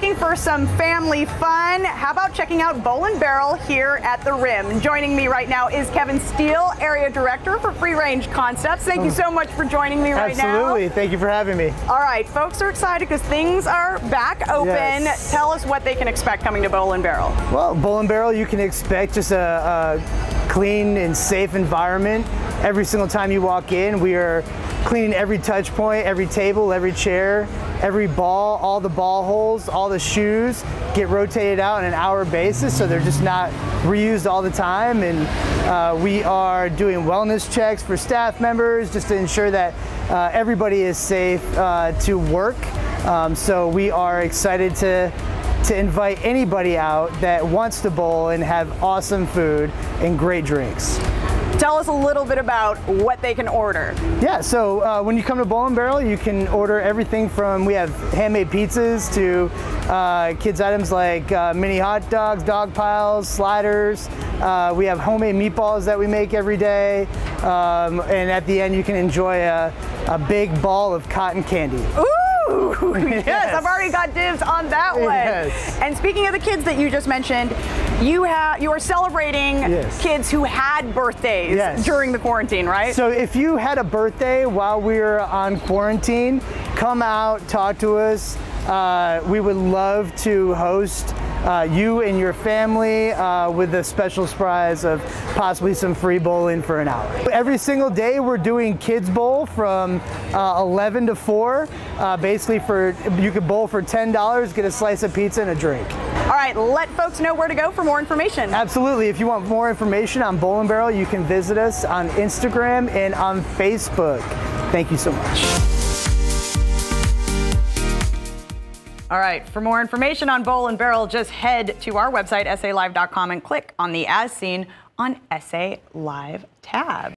for some family fun, how about checking out Bowl and Barrel here at the Rim? Joining me right now is Kevin Steele, Area Director for Free Range Concepts. Thank you so much for joining me right Absolutely. now. Absolutely. Thank you for having me. All right, folks are excited because things are back open. Yes. Tell us what they can expect coming to Bowl and Barrel. Well, Bowl and Barrel, you can expect just a, a clean and safe environment. Every single time you walk in, we are cleaning every touch point, every table, every chair, every ball, all the ball holes, all the shoes get rotated out on an hour basis so they're just not reused all the time. And uh, we are doing wellness checks for staff members just to ensure that uh, everybody is safe uh, to work. Um, so we are excited to to invite anybody out that wants to bowl and have awesome food and great drinks. Tell us a little bit about what they can order. Yeah, so uh, when you come to Bowl and Barrel, you can order everything from we have handmade pizzas to uh, kids items like uh, mini hot dogs, dog piles, sliders. Uh, we have homemade meatballs that we make every day, um, and at the end you can enjoy a, a big ball of cotton candy. Ooh! yes. yes, I've already got dibs on that one. Yes. And speaking of the kids that you just mentioned, you have you are celebrating yes. kids who had birthdays yes. during the quarantine, right? So if you had a birthday while we were on quarantine, come out, talk to us. Uh, we would love to host uh, you and your family uh, with a special surprise of possibly some free bowling for an hour. Every single day we're doing kids bowl from uh, 11 to 4. Uh, basically for you could bowl for $10, get a slice of pizza and a drink. All right, let folks know where to go for more information. Absolutely. If you want more information on Bowl and Barrel, you can visit us on Instagram and on Facebook. Thank you so much. All right, for more information on Bowl and Barrel, just head to our website, salive.com, and click on the As Seen on SA Live tab.